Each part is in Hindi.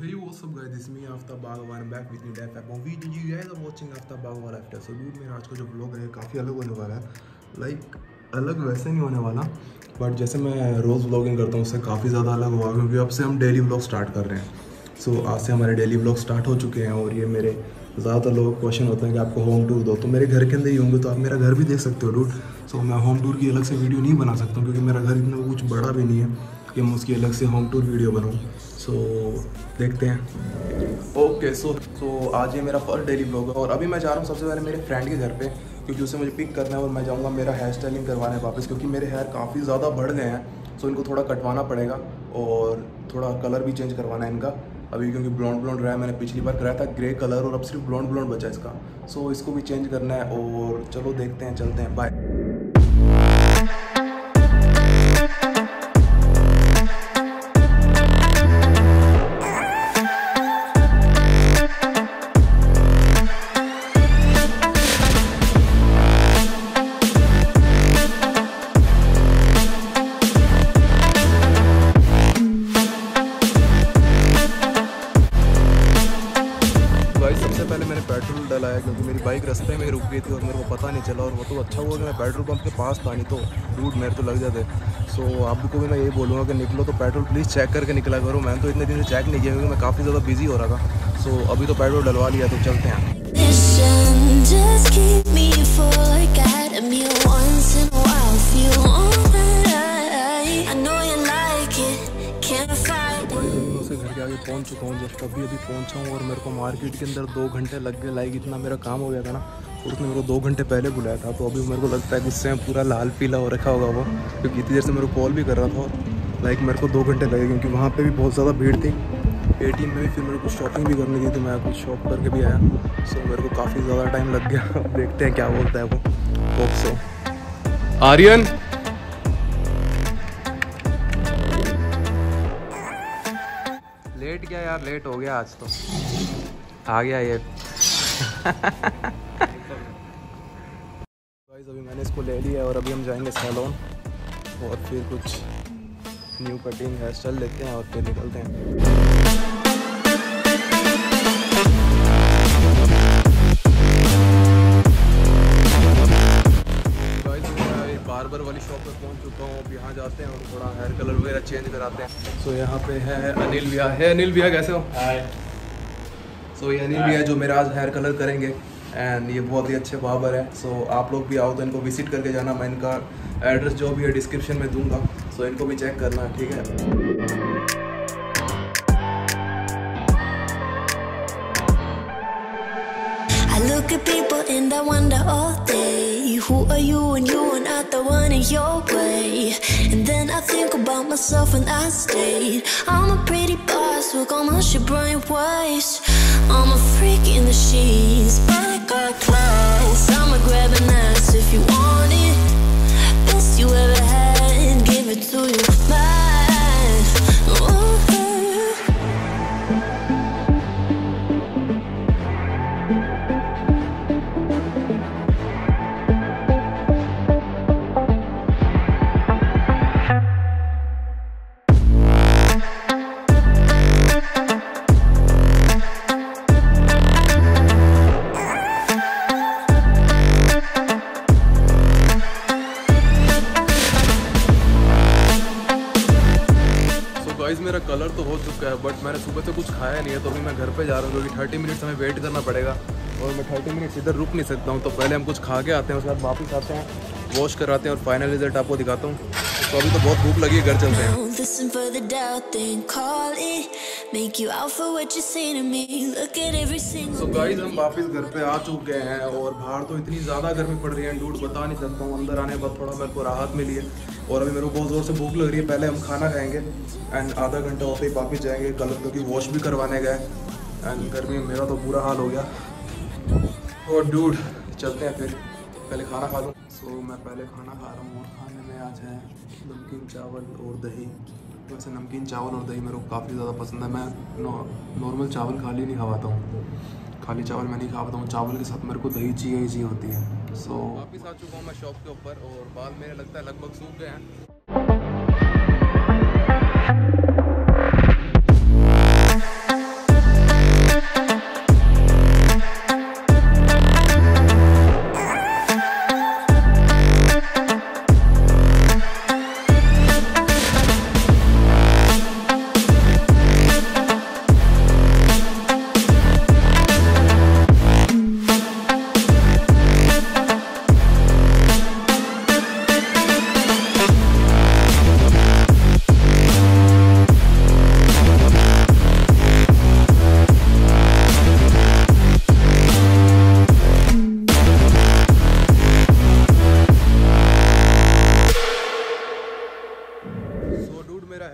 Hey, what's up guys? This is me Aftab Bagwan. I'm back with new Def app on video. You guys are watching Aftab Bagwan after. So मेरा आज का जो vlog है काफ़ी अलग होने वाला है लाइक अलग वैसे नहीं होने वाला बट जैसे मैं रोज़ व्लॉगिंग करता हूँ उससे काफ़ी ज़्यादा अलग हुआ क्योंकि अब से हम डेली व्लॉग स्टार्ट कर रहे हैं सो so, आज से हमारे डेली व्लॉग स्टार्ट हो चुके हैं और ये मेरे ज़्यादातर लोगों क्वेश्चन होता है कि आपको होम टूर दो तो मेरे घर के अंदर ही होंगे तो आप मेरा घर भी देख सकते हो डूड सो so, मैं होम टूर की अलग से वीडियो नहीं बना सकता क्योंकि मेरा घर इतना कुछ बड़ा भी नहीं है कि मैं उसकी अलग से होम टूर वीडियो बनाऊँ सो so, देखते हैं। ओके सो सो आज ये मेरा फ़र्स्ट डेली ब्लॉग है और अभी मैं जा रहा हूँ सबसे पहले मेरे फ्रेंड के घर पे क्योंकि उसे मुझे पिक करना है और मैं जाऊँगा मेरा हेयर स्टाइलिंग करवाने वापस क्योंकि मेरे हेयर काफ़ी ज़्यादा बढ़ गए हैं सो इनको थोड़ा कटवाना पड़ेगा और थोड़ा कलर भी चेंज करवाना है इनका। अभी क्योंकि ब्लॉन्ड ब्लॉन्ड रहा है मैंने पिछली बार कराया था ग्रे कलर और अब सिर्फ़ ब्लॉन्ड ब्लॉन्ड बचा इसका। सो इसको भी चेंज करना है और चलो देखते हैं चलते हैं बाय गई थी और मेरे को पता नहीं चला और वो तो अच्छा हुआ कि मैं पेट्रोल पंप के पास था नहीं तो रूट मेरे तो लग जाते। सो so, आपको भी मैं यही बोलूँगा कि निकलो तो पेट्रोल प्लीज़ चेक करके निकला करो। मैंने तो इतने दिन से चेक नहीं किया क्योंकि मैं काफ़ी ज़्यादा बिज़ी हो रहा था। सो so, अभी तो पेट्रोल डलवा लिया तो चलते हैं। घर के आगे पहुँच चुका हूँ जस्ट अभी अभी पहुँचा हूँ और मेरे को मार्केट के अंदर दो घंटे लग गए लाइक इतना मेरा काम हो गया था ना। और उसने मेरे को दो घंटे पहले बुलाया था तो अभी मेरे को लगता है गुस्से में पूरा लाल पीला हो रखा होगा वो क्योंकि इतनी देर से मेरे को कॉल भी कर रहा था। लाइक मेरे को दो घंटे लगे क्योंकि वहाँ पर भी बहुत ज़्यादा भीड़ थी। एटीएम में भी फिर मेरे को शॉपिंग भी करनी थी तो मैं कुछ शॉप करके भी आया। सो मेरे को काफ़ी ज़्यादा टाइम लग गया। देखते हैं क्या बोलता है वो। Hope so Aryan? लेट गया यार लेट हो गया आज तो। आ गया ये। अभी मैंने इसको ले लिया और अभी हम जाएँगे सैलून और फिर कुछ न्यू कटिंग हेयर स्टाइल लेते हैं और फिर निकलते हैं। बार्बर वाली शॉप पर पहुँच चुका हूँ अब यहाँ जाते हैं और थोड़ा हेयर कलर वगैरह चेंज कराते हैं। सो so, यहाँ पे है अनिल भैया। है अनिल भैया कैसे हो? हाय सो so, ये अनिल भैया जो मेरा आज हेयर कलर करेंगे। एंड ये बहुत ही अच्छे बाबर है सो so, आप लोग भी आओ तो इनको विज़िट करके जाना मैं इनका एड्रेस जो भी है डिस्क्रिप्शन में दूँगा सो so, इनको भी चेक करना ठीक है I look at people and I wonder all day Who are you and you are not the one in your way And then I think about myself and I stayed I'm a pretty eyes look almost your brain white. I'm a freak in the sheets, but I got class I'ma grab an ass if you want it. Best you ever had, give it to you My मैंने सुबह से कुछ खाया नहीं है तो अभी मैं घर पे जा रहा हूँ, क्योंकि थर्टी मिनट्स हमें वेट करना पड़ेगा। और मैं थर्टी मिनट्स इधर रुक नहीं सकता हूँ तो पहले हम कुछ खा के आते हैं, उसके बाद वापस आते हैं वॉश कराते हैं और फाइनल रिज़ल्ट आपको दिखाता हूँ। तो अभी तो बहुत भूख लगी है घर चलते हैं। So guys, हम वापस घर पे आ चुके हैं और बाहर तो इतनी ज़्यादा गर्मी पड़ रही है डूट बता नहीं सकता हूँ। अंदर आने के बाद थोड़ा मेरे को राहत मिली है और अभी मेरे को बहुत ज़ोर से भूख लग रही है। पहले हम खाना खाएँगे एंड आधा घंटा और फिर वापस जाएँगे। कल क्योंकि वॉश भी करवाने गए एंड गर्मी मेरा तो बुरा हाल हो गया। और डूड चलते हैं फिर। पहले खाना खा लूँ। सो so, मैं पहले खाना खा रहा हूँ और खाने में आज है नमकीन चावल और दही। वैसे नमकीन चावल और दही मेरे को काफ़ी ज़्यादा पसंद है। मैं नॉर्मल चावल खाली नहीं खावाता हूँ। खाली चावल मैं नहीं खाता हूँ। चावल के साथ मेरे को दही चाहिए ही चाहिए होती है। सो so, वापस आ चुका हूँ मैं शॉप के ऊपर और बाल मेरे लगता है लगभग सूख गए हैं।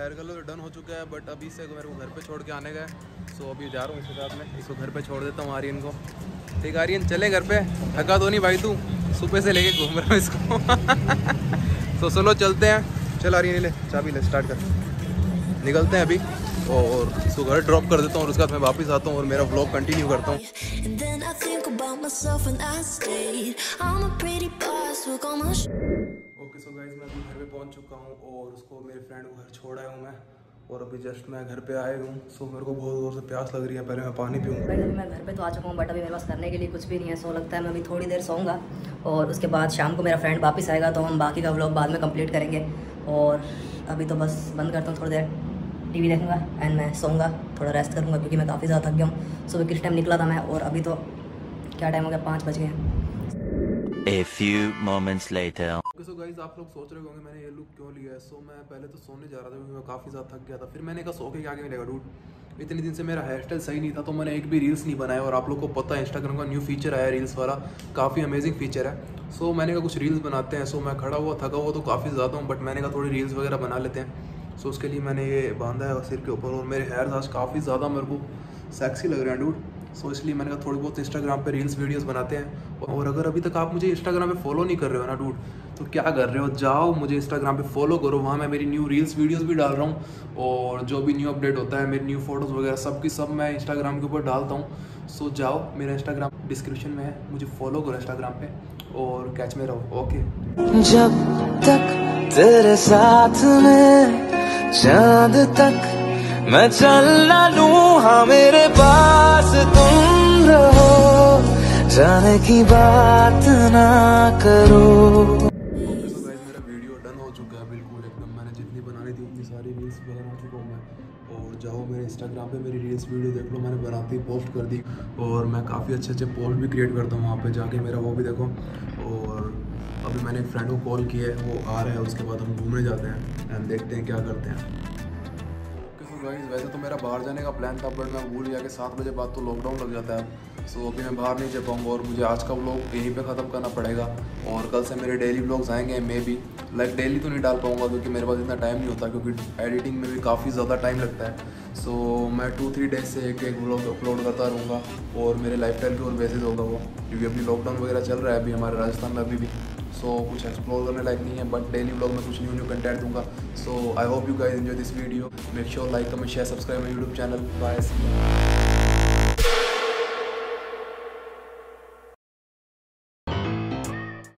बट अभी से मेरे को घर पे छोड़ के आने का है सो अभी जा रहा हूँ इसके साथ में। इसको घर पे छोड़ देता हूँ, आर्यन को। ठीक, आर्यन, चले घर पे। थका तो नहीं भाई तू। सुबह से लेके घूम रहा हूँ इसको। तो चलो चलते हैं। चल, आर्यन ले, चाबी ले स्टार्ट कर। निकलते हैं अभी। और इसको घर ड्रॉप कर देता हूँ, और उसके बाद मैं वापस आता हूँ, और मेरा ब्लॉग कंटिन्यू करता हूँ। ओके सो गाइज़ मैं अभी घर पे पहुँच चुका हूँ और उसको मेरे फ्रेंड को घर छोड़ आया हूँ मैं। और अभी जस्ट मैं घर पे आया हूँ सो मेरे को बहुत ज़ोर से प्यास लग रही है पहले मैं पानी पीऊँ भाई अभी मैं घर पे तो आ चुका हूँ बट अभी मेरे पास करने के लिए कुछ भी नहीं है सो लगता है मैं अभी थोड़ी देर सोऊँगा। और उसके बाद शाम को मेरा फ्रेंड वापस आएगा तो हम बाकी का व्लॉग बाद में कंप्लीट करेंगे। और अभी तो बस बंद करता हूँ थोड़ी देर टीवी देखूँगा एंड मैं सोऊँगा थोड़ा रेस्ट करूँगा क्योंकि मैं काफ़ी ज़्यादा थक गया हूँ। सुबह किस टाइम निकला था मैं और अभी तो क्या टाइम हो गया पाँच बज गए हैं। A few moments later. So guys आप लोग सोच रहे होंगे, मैंने ये लुक क्यों लिया है? सो मैं पहले तो सोने जा रहा था क्योंकि मैं काफ़ी ज़्यादा थक गया था। फिर मैंने कहा, सो के क्या मिलेगा? डूड इतने दिन से मेरा हेयर स्टाइल सही नहीं था तो मैंने एक भी रील्स नहीं बनाया और आप लोग को पता है इंस्टाग्राम का न्यू फीचर आया रील्स वाला। काफ़ी अमेजिंग फीचर है। सो मैंने कहा, कुछ रील्स बनाते हैं। सो मैं खड़ा हुआ, थका हुआ तो काफ़ी ज़्यादा हूँ बट मैंने कहा, थोड़ी रील्स वगैरह बना लेते हैं। सो उसके लिए मैंने ये बांधा है सिर के ऊपर और मेरे हेयर आज काफ़ी ज़्यादा मेरे को सेक्सी लग रहे हैं डूड सो इसलिए मैंने कहा थोड़ी बहुत इंस्टाग्राम पे रील्स वीडियोस बनाते हैं। और अगर अभी तक आप मुझे इंस्टाग्राम पे फॉलो नहीं कर रहे हो ना डूड तो क्या कर रहे हो? जाओ, मुझे इंस्टाग्राम पे फॉलो करो। वहाँ मैं मेरी न्यू रील्स वीडियोस भी डाल रहा हूँ। और जो भी न्यू अपडेट होता है, मेरी न्यू फ़ोटोज़ वगैरह, सब की सब मैं इंस्टाग्राम के ऊपर डालता हूँ। सो जाओ, मेरा इंस्टाग्राम डिस्क्रिप्शन में है। मुझे फॉलो करो इंस्टाग्राम पे और कैच में रहो। ओके जब तक तेरे साथ में चाँद तक मैं चल ना लूँ हाँ मेरे पास तुम रहो। जाने की बात ना करो। और जाओ मेरे इंस्टाग्राम पे मेरी रील्स वीडियो देख लो मैंने बनाती पोस्ट कर दी और मैं काफ़ी अच्छे अच्छे पोस्ट भी क्रिएट करता हूँ वहाँ पे जाके, मेरा वो भी देखो। और अभी मैंने एक फ्रेंड को कॉल किया है, वो आ रहा है, उसके बाद हम घूमने जाते हैं एंड देखते हैं क्या करते हैं। गाइस वैसे तो मेरा बाहर जाने का प्लान था बट मैं भूल गया कि सात बजे बाद तो लॉकडाउन लग जाता है सो अभी मैं बाहर नहीं जा पाऊँगा और मुझे आज का व्लॉग यहीं पे ख़त्म करना पड़ेगा। और कल से मेरे डेली व्लॉग्स आएँगे मे बी लाइक डेली तो नहीं डाल पाऊँगा क्योंकि मेरे पास इतना टाइम नहीं होता, क्योंकि एडिटिंग में भी काफ़ी ज़्यादा टाइम लगता है। सो मैं टू थ्री डेज़ से एक एक व्लॉग अपलोड करता रहूँगा और मेरे लाइफ स्टाइल के और बेसिस होगा वो। क्योंकि अभी लॉकडाउन वगैरह चल रहा है, अभी हमारे राजस्थान में अभी भी। सो so, कुछ एक्सप्लोर करने लायक नहीं है बट डेली ब्लॉग में कुछ न्यू न्यू कंटेंट दूँगा. So I hope you guys enjoy this video make sure like comment share subscribe my YouTube channel bye